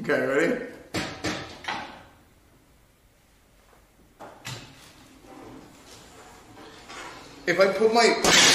Okay, ready? If I put my